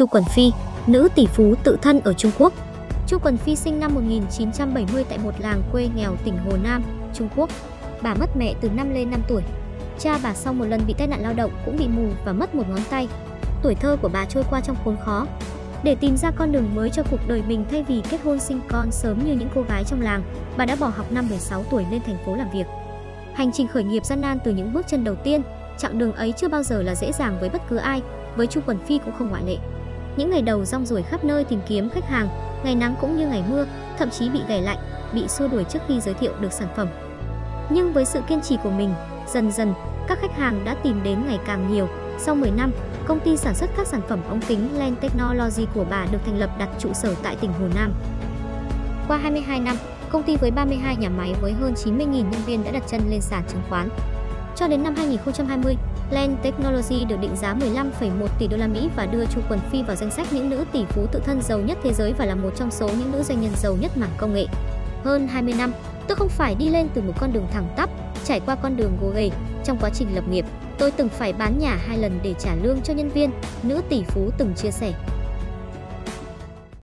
Chu Quần Phi, nữ tỷ phú tự thân ở Trung Quốc. Chu Quần Phi sinh năm 1970 tại một làng quê nghèo tỉnh Hồ Nam, Trung Quốc. Bà mất mẹ từ năm lên 5 tuổi. Cha bà sau một lần bị tai nạn lao động cũng bị mù và mất một ngón tay. Tuổi thơ của bà trôi qua trong khốn khó. Để tìm ra con đường mới cho cuộc đời mình thay vì kết hôn sinh con sớm như những cô gái trong làng, bà đã bỏ học năm 16 tuổi lên thành phố làm việc. Hành trình khởi nghiệp gian nan từ những bước chân đầu tiên, chặng đường ấy chưa bao giờ là dễ dàng với bất cứ ai, với Chu Quần Phi cũng không ngoại lệ. Những ngày đầu rong ruổi khắp nơi tìm kiếm khách hàng, ngày nắng cũng như ngày mưa, thậm chí bị ghẻ lạnh, bị xua đuổi trước khi giới thiệu được sản phẩm. Nhưng với sự kiên trì của mình, dần dần các khách hàng đã tìm đến ngày càng nhiều. Sau 10 năm, công ty sản xuất các sản phẩm ống kính Lens Technology của bà được thành lập đặt trụ sở tại tỉnh Hồ Nam. Qua 22 năm, công ty với 32 nhà máy với hơn 90.000 nhân viên đã đặt chân lên sàn chứng khoán. Cho đến năm 2020, Land Technology được định giá 15,1 tỷ đô la Mỹ và đưa Chu Quần Phi vào danh sách những nữ tỷ phú tự thân giàu nhất thế giới và là một trong số những nữ doanh nhân giàu nhất mảng công nghệ. Hơn 20 năm, tôi không phải đi lên từ một con đường thẳng tắp, trải qua con đường gồ ghề. Trong quá trình lập nghiệp, tôi từng phải bán nhà hai lần để trả lương cho nhân viên, nữ tỷ phú từng chia sẻ.